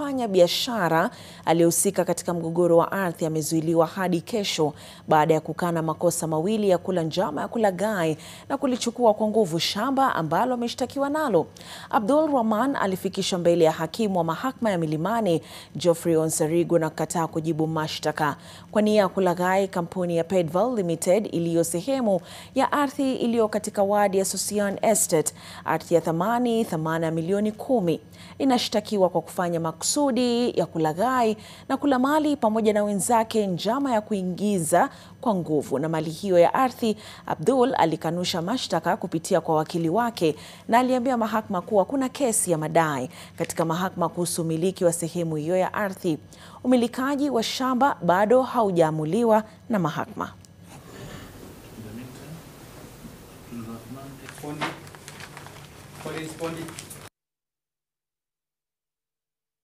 mfanya biashara aliyehusika katika mgogoro wa ardhi amezuiliwa hadi kesho baada ya kukana makosa mawili ya kula njama ya kulaghai na kulichukua kwa nguvu shamba ambalo ameshtakiwa nalo. Abdul Rahman alifikishwa mbele ya hakimu wa mahakama ya Milimani Geoffrey Onsarigo na kukataa kujibu mashtaka kwa nia ya kulaghai kampuni ya Pedval Limited iliyo sehemu ya ardhi iliyo katika wadi ya Sosian Estate, ardhi ya thamani thamani ya milioni kumi. Inashtakiwa kwa kufanya makusudi ya kulaghai na kula mali pamoja na wenzake njama ya kuingiza kwa nguvu na mali hiyo ya ardhi. Abdul alikanusha mashtaka kupitia kwa wakili wake na aliambia mahakama kuwa kuna kesi ya madai katika mahakama kuhusu umiliki wa sehemu hiyo ya ardhi. Umilikaji wa shamba bado haujaamuliwa na mahakama.